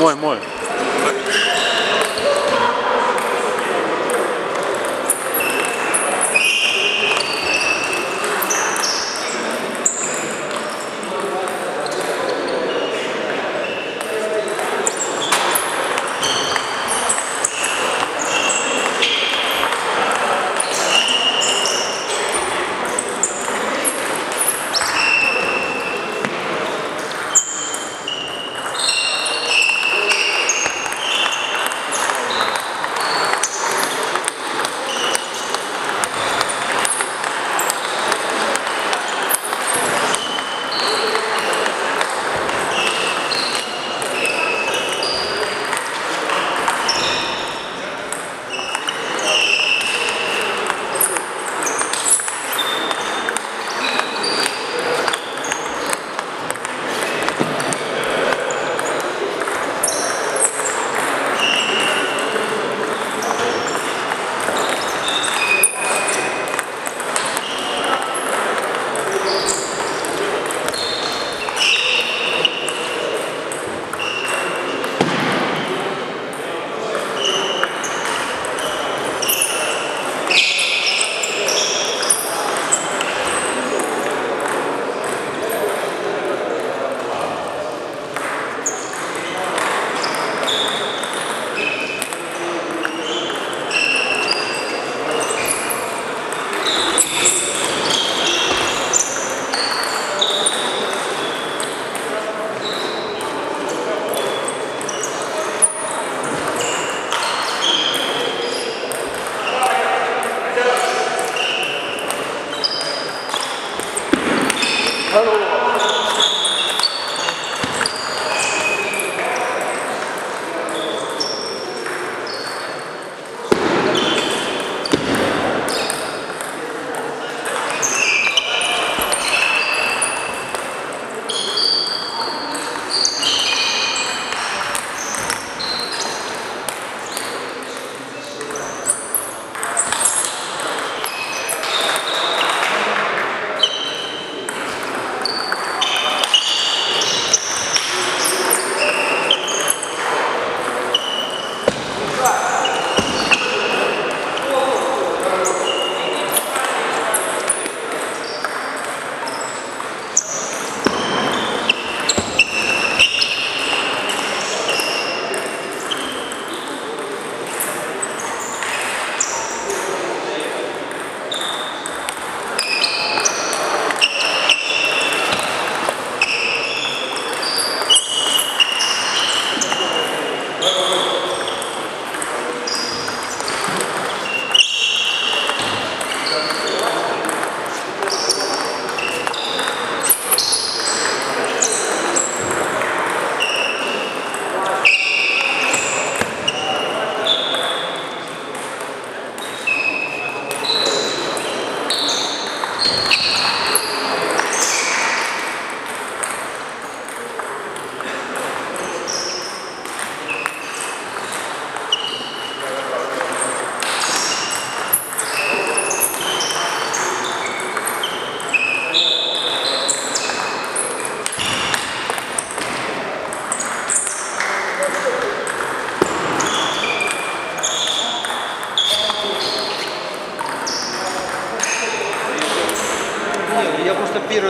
Muy, muy.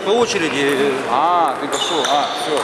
По очереди. А, ты пошел. А, все.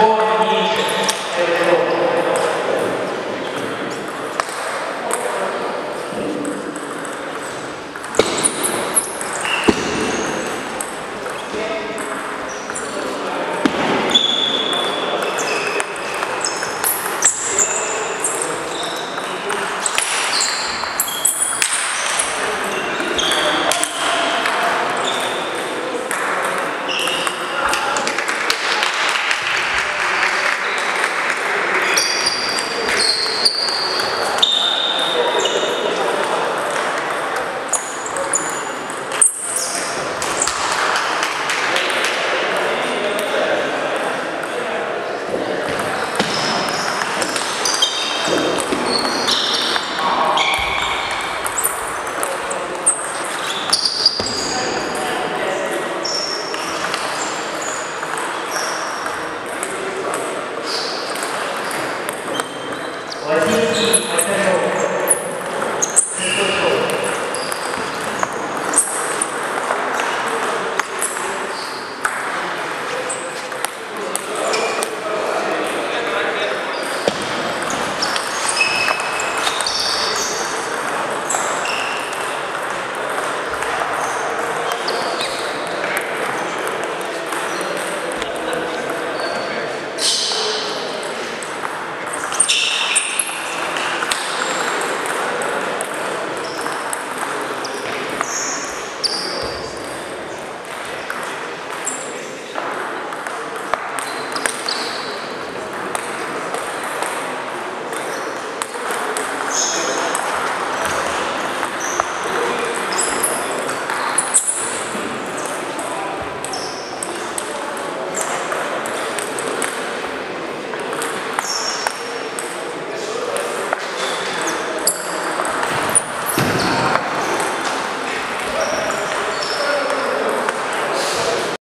Boa,